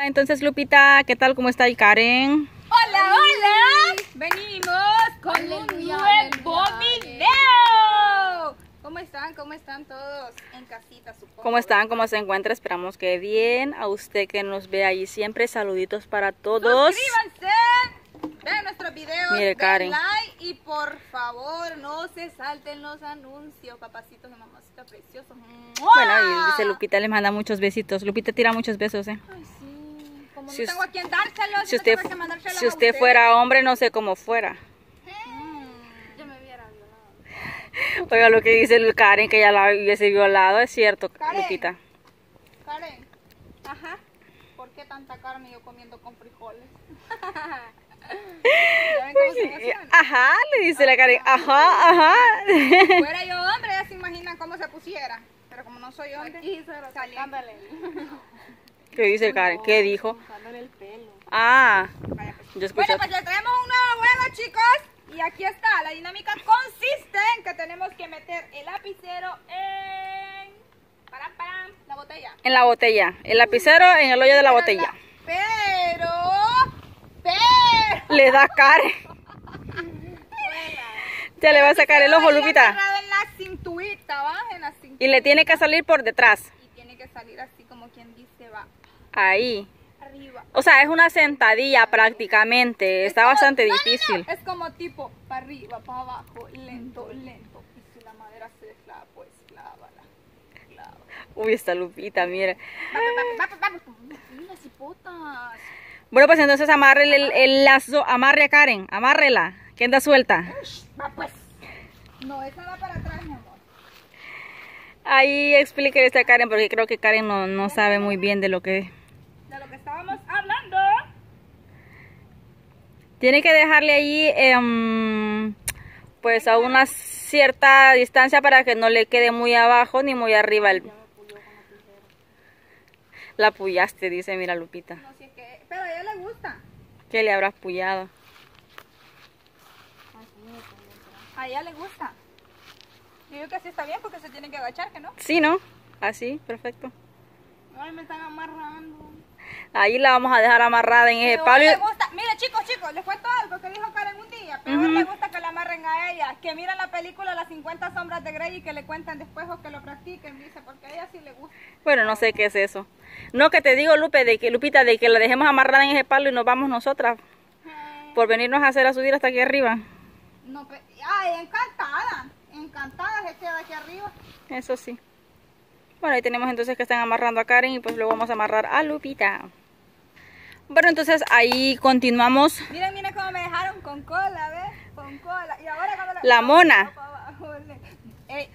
Hola, entonces Lupita, ¿qué tal? ¿Cómo está el Karen? Hola, hola. Venimos con un nuevo video. ¿Cómo están? ¿Cómo están todos en casita, supongo? ¿Cómo están? ¿Cómo se encuentra? Esperamos que bien. A usted que nos ve ahí siempre, saluditos para todos. Suscríbanse. Vean nuestros videos, Mire, den Karen. like y por favor no se salten los anuncios, papacitos y mamacitos preciosos. Bueno, y dice Lupita, les manda muchos besitos. Lupita tira muchos besos, ¿eh? Ay, sí. Como Si no tengo a quien dárselos, Si no usted, tengo si a usted fuera hombre, no sé cómo fuera. Mm, Yo me hubiera violado. Oiga, lo que dice el Karen, que ya la hubiese violado, es cierto, Karen. Lupita. Karen. Ajá. ¿Por qué tanta carne yo comiendo con frijoles? Ajá, le dice la Karen. Ajá, ajá. fuera yo hombre, ya se imaginan cómo se pusiera. Pero como no soy hombre, salí. ¿Qué dice Karen? ¿Qué dijo? el pelo. Ah, Vaya, pues. yo escuché. Bueno, pues les traemos un nuevo juego, chicos. Y aquí está. La dinámica consiste en que tenemos que meter el lapicero en. Param, param, la botella. En la botella. El lapicero en el hoyo de la Pero botella. Pero. Pero. Le da Karen. Ya le va a sacar el ojo, Lupita. agarrado en la cinturita, ¿va? En la cinturita. Y le tiene que salir por detrás. Y tiene que salir así como quien dice, va Ahí. arriba. O sea, es una sentadilla prácticamente. Está como- bastante no, no, no, difícil. Es como tipo para arriba, para abajo, lento, lento. Y si la madera se desclava, pues clávala. Clávala. Uy, esta Lupita. Mira, cipotas. Bueno, pues entonces amarre el, el lazo. Amarre a Karen. Amárrela. Que anda suelta. Va pues. No, esa va para atrás, mi amor. Ahí explíquele esta a Karen porque creo que Karen no, no sabe muy bien de lo que... De lo que estábamos hablando. Tiene que dejarle ahí em, pues a una cierta distancia para que no le quede muy abajo ni muy arriba. El... La puyaste, dice, mira Lupita. No. Pero a ella le gusta. ¿Qué le habrás puyado? A ella le gusta. Yo digo que así está bien porque se tiene que agachar, ¿que no? Sí, ¿no? Así, perfecto. Ay, me están amarrando. Ahí la vamos a dejar amarrada en ese palo. mire chicos, chicos, les cuento algo que dijo Karen un día. Peor le gusta que la amarren a ella, que miren la película Las 50 sombras de Grey y que le cuenten después o que lo practiquen, dice, porque a ella sí le gusta. Bueno, no sé qué es eso. No, que te digo, Lupe, de que Lupita, de que la dejemos amarrada en ese palo y nos vamos nosotras por venirnos a hacer a subir hasta aquí arriba. No, pe- ay, encantada, encantada se queda aquí arriba. Eso sí. Bueno, ahí tenemos entonces que están amarrando a Karen y pues luego vamos a amarrar a Lupita. Bueno, entonces ahí continuamos. Miren, miren cómo me dejaron con cola, ¿ves? Con cola. Y ahora cuando la... La mona. Ey,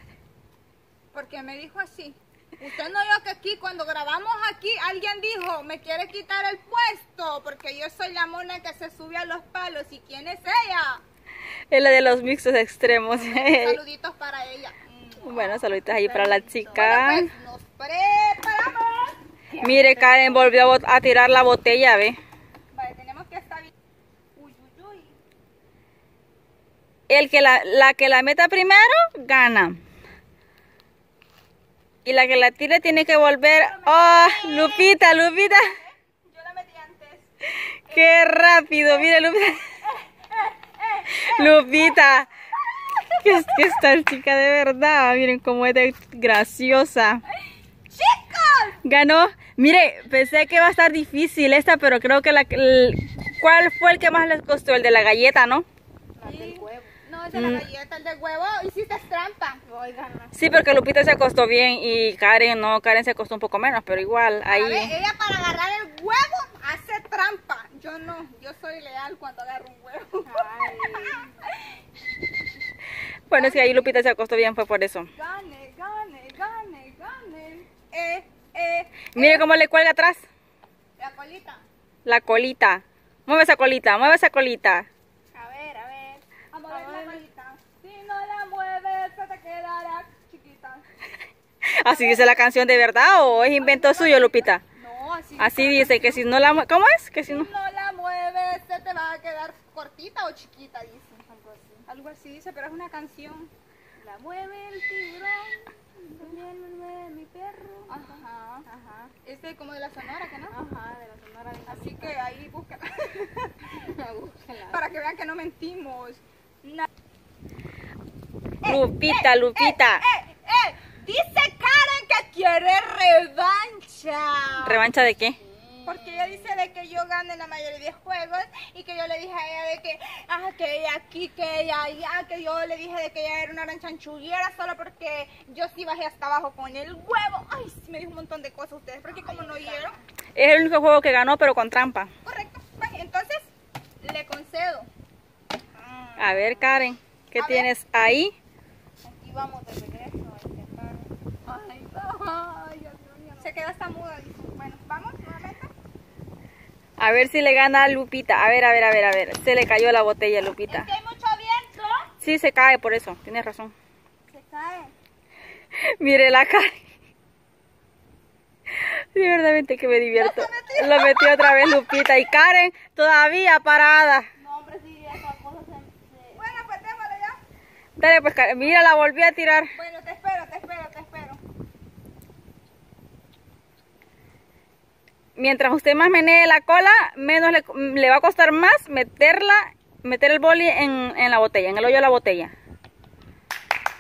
porque me dijo así. Usted no vio que aquí, cuando grabamos aquí, alguien dijo, me quiere quitar el puesto, porque yo soy la mona que se sube a los palos. ¿Y quién es ella? Es la de los mixtos extremos. Saluditos para ella. Bueno, saluditos ahí para la Bueno, chica. pues, nos preparamos. Mire, Karen volvió a, tirar la botella, ¿ve? Vale, tenemos que estar... Uy, uy, uy. El que la, la que la meta primero, gana. Y la que la tire tiene que volver. ¡Oh! Lupita, Lupita. Yo la metí antes. ¡Qué rápido! Mire, Lupita. Lupita. Que es que esta chica de verdad. Miren cómo es de graciosa. Ganó. Mire, pensé que iba a estar difícil esta, pero creo que la... el- ¿Cuál fue el que más les costó? El de la galleta, ¿no? Sí. No, es de la galleta, el de huevo. Hiciste trampa. Oigan. Sí, porque Lupita se acostó bien y Karen no, Karen se acostó un poco menos, pero igual A ver, ahí. ella para agarrar el huevo hace trampa. Yo no, yo soy leal cuando agarro un huevo. Bueno, es que ahí Lupita se acostó bien, fue por eso. Gane, gane, gane. Eh, eh. Mire cómo le cuelga atrás La colita. la colita. Mueve esa colita, mueve esa colita. A ver, a ver. A mover la colita. Si no la mueves, se te quedará chiquita. Así dice la canción de verdad o es invento suyo, Lupita. No, así. Así dice que si no la mue- ¿Cómo es? Que si Si no. no la mueves, se te va a quedar cortita o chiquita, dice. Algo así. Algo así dice, pero es una canción. La mueve el tiburón, también me mueve mi perro. Ajá. Ajá. Este es como de la Sonora, ¿que no? Ajá, de la Sonora. Así que ahí búscala. Para que vean que no mentimos. Eh, Lupita, eh, Lupita. Eh, Dice Karen que quiere revancha. ¿Revancha de qué? Porque ella dice de que yo gane la mayoría de juegos y que yo le dije a ella de que, ah, que ella aquí, que ella allá, que yo le dije de que ella era una gran chanchuguera solo porque yo sí bajé hasta abajo con el huevo. Ay, sí, me dijo un montón de cosas ustedes, porque como no oyeron. Es el único juego que ganó, pero con trampa. Correcto. Pues, entonces, le concedo. A ver, Karen, ¿qué A ver. tienes ahí? Aquí vamos de regreso a intentar. Ay, no. Ay, Dios mío. Se queda hasta muda, dice. A ver si le gana a Lupita. A ver, a ver, a ver, a ver. Se le cayó la botella a Lupita. Es que hay mucho viento. Sí, se cae por eso. Tienes razón. Se cae. Mire la cara. Sí, verdaderamente que me divierto. Lo metió otra vez Lupita. Y Karen todavía parada. No, hombre, sí, esas cosas se... Bueno, pues déjalo ya. Dale, pues, Karen. Mira, la volví a tirar. Bueno, te espero, te espero. Mientras usted más menee la cola, menos le, le va a costar más meterla, meter el boli en, en la botella, en el hoyo de la botella.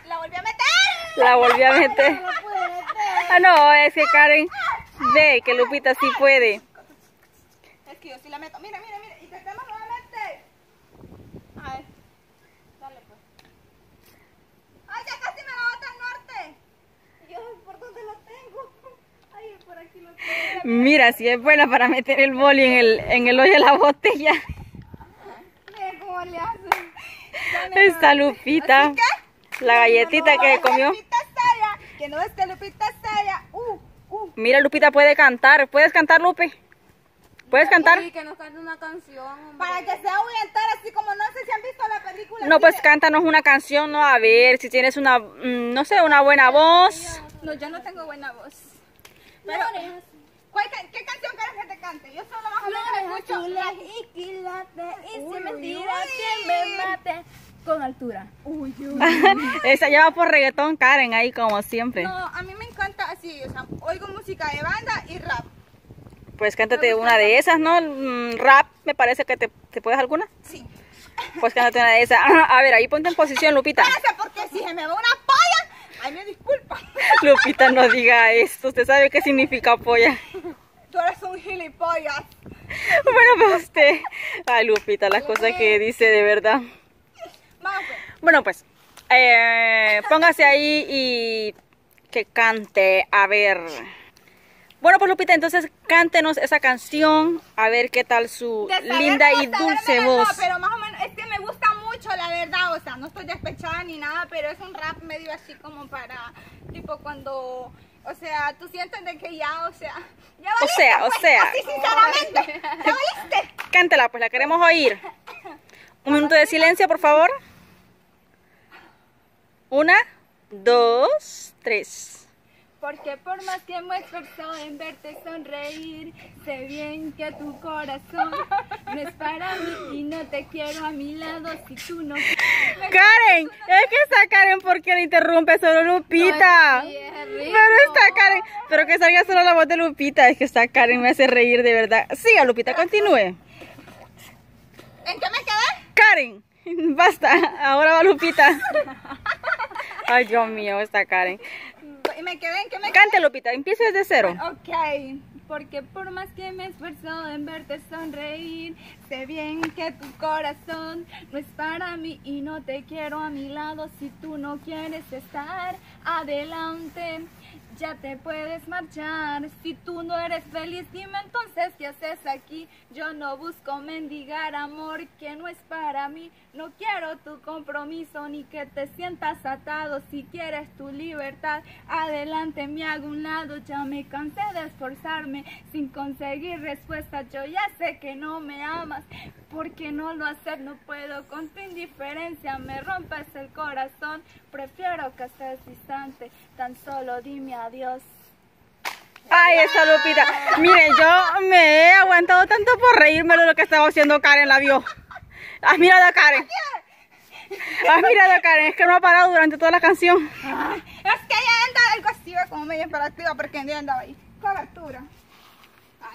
La volví a meter. La volví a meter. No. Ah, no, es que Karen ve que Lupita sí puede. Es que yo sí la meto. Mira, mira, mira. Y tratemos nuevamente. A ver. Dale, pues. Ay, ya casi me la bota al norte. Y Yo, ¿por dónde lo tengo? Ay, por aquí lo tengo. Mira, si es buena para meter el boli en el, en el hoyo de la botella. Mira cómo le Está lo- Lupita. Que, La galletita no que ves comió. Lupita seria, que no es que Lupita seria. Uh, uh. Mira, Lupita puede cantar. ¿Puedes cantar, Lupe? ¿Puedes cantar? Sí, que nos cante una canción, hombre. Para que se ahuyentar así como no sé si han visto la película. No, pues cántanos una canción, ¿no? A ver, si tienes una, mm, no sé, una buena voz. No, yo no tengo buena voz. Pero, ¿cuál ca- ¿qué canción quieres que te cante? Yo solo más o menos escucho. la- y quilate, y Uy, si mentira que me mate con altura. Uy, uy. Esa lleva por reggaetón, Karen, ahí como siempre. No, a mí me encanta así, o sea, oigo música de banda y rap. Pues cántate una de esas, ¿no? Mm, Rap, me parece que te, ¿te puedes alguna. Sí. Pues cántate una de esas. A ver, ahí ponte en posición, Lupita. Espérate, porque si se me va una polla, ay, me disculpa. Lupita, no diga esto. Usted sabe qué significa polla. Tú eres un gilipollas. Bueno, pues usted. Ay, Lupita, las cosas que dice de verdad. Pues. Bueno, pues. eh, póngase ahí y que cante. A ver. Bueno, pues Lupita, entonces cántenos esa canción. A ver qué tal su linda no, y dulce no, voz. pero más o menos, es que me gusta mucho, la verdad, o sea, no estoy despechada ni nada, pero es un rap medio así como para, tipo cuando, o sea, tú sientes de que ya, o sea, ya O valiste, sea, o pues, sea. así sinceramente, ya valiste. Cántela, pues la queremos oír. Un minuto de silencio, por favor. Una, dos, tres. Porque por más que me esfuerzo en verte sonreír, sé bien que tu corazón no es para mí y no te quiero a mi lado si tú no Karen, es que está Karen porque le interrumpe solo Lupita. No, es Pero está Karen, pero que salga solo la voz de Lupita. Es que está Karen, me hace reír de verdad. Siga, Lupita, continúe. ¿En qué me quedé? Karen, basta, ahora va Lupita. Ay, Dios mío, está Karen. ¿Y me quedé en qué me? Cante, Lupita, empiece desde cero. Ok, Porque por más que me esfuerzo en verte sonreír, sé bien que tu corazón no es para mí y no te quiero a mi lado si tú no quieres estar adelante. Ya te puedes marchar. Si tú no eres feliz, dime entonces qué haces aquí. Yo no busco mendigar amor que no es para mí. No quiero tu compromiso ni que te sientas atado. Si quieres tu libertad, adelante me hago un lado. Ya me cansé de esforzarme sin conseguir respuesta. Yo ya sé que no me amas. Porque no lo hacer? No puedo con tu indiferencia. Me rompes el corazón. Prefiero que estés distante. Tan solo dime adiós. Ay, esa Lupita. Mire, yo me he aguantado tanto por reírme de lo que estaba haciendo Karen, la vio. Has mirado a Karen. Has mirado a Karen, es que no ha parado durante toda la canción. Es que ella anda algo así, como medio hiperactiva, porque andaba ahí. Cobertura.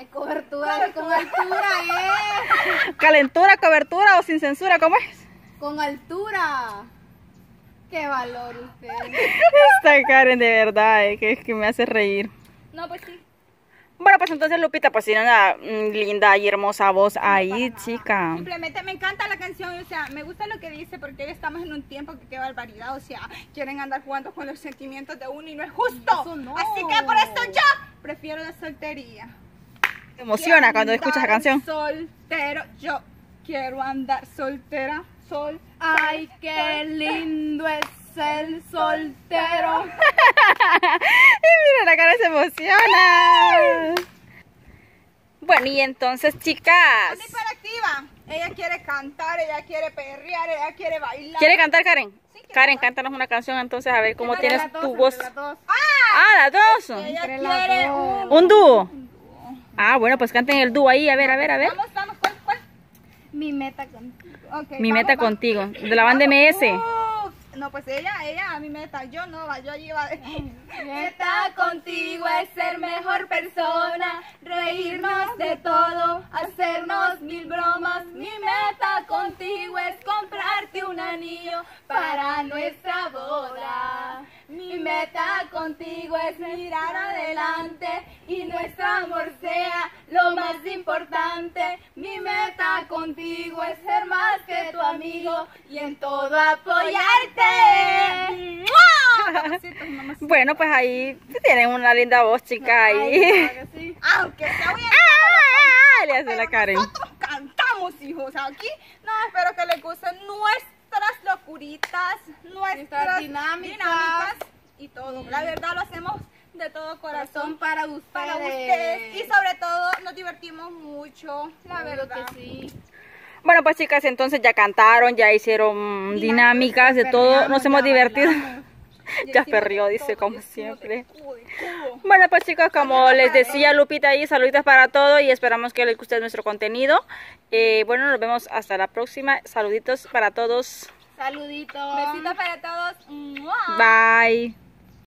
Ay, cobertura, con altura, eh. ¿Calentura, cobertura o sin censura? ¿Cómo es? Con altura. Qué valor usted. Esta Karen de verdad, eh, que, que me hace reír. No, pues sí. Bueno, pues entonces Lupita, pues tiene una mm, linda y hermosa voz ahí, chica. Simplemente me encanta la canción, o sea, me gusta lo que dice porque estamos en un tiempo que qué barbaridad, o sea, quieren andar jugando con los sentimientos de uno y no es justo. Eso no. Así que por esto yo prefiero la soltería. Te emociona cuando escuchas la canción. Soltero, yo quiero andar soltera, sol. Ay, qué lindo es el soltero. y mira, la cara se emociona. Bueno, y entonces, chicas. Es hiperactiva. Ella quiere cantar, ella quiere perrear, ella quiere bailar. ¿Quiere cantar, Karen? Sí, Karen, cantar. cántanos una canción entonces, a ver cómo tienes las dos, tu voz. las dos. Ah, las dos. Ella Entre las quiere dos. un... Un dúo. Ah, bueno, pues canten el dúo ahí, a ver, a ver, a ver. Vamos, vamos, ¿cuál, cuál? Mi meta contigo. Mi vamos, meta vamos. contigo, de la banda MS. Uf, no, pues ella, ella, a mi meta, yo no, va, yo allí va. Meta contigo es ser mejor persona, reírnos de todo, hacernos mil bromas. Mi meta contigo es comprarte un anillo para nuestra boda. Mi meta contigo es mirar adelante y nuestro amor sea lo más importante. Mi meta contigo es ser más que tu amigo y en todo apoyarte. Bueno, pues ahí tienen una linda voz, chica, ahí. Ay, sí. Aunque sea bien. Ah, Le hace la Karen. Nosotros cantamos, hijos. Aquí, no, espero que les gusten nuestras locuritas, nuestras Nuestras dinámicas. dinámicas y todo. La verdad lo hacemos de todo corazón para ustedes. para ustedes y sobre todo nos divertimos mucho, la verdad. que sí. Bueno, pues chicas, entonces ya cantaron, ya hicieron dinámicas, de todo, nos hemos divertido. Ya perrió, dice, como siempre. Bueno, pues chicos, como les decía Lupita ahí, saluditos para todos y esperamos que les guste nuestro contenido. Eh, bueno, nos vemos hasta la próxima. Saluditos para todos. Saluditos. Besitos para todos. Bye.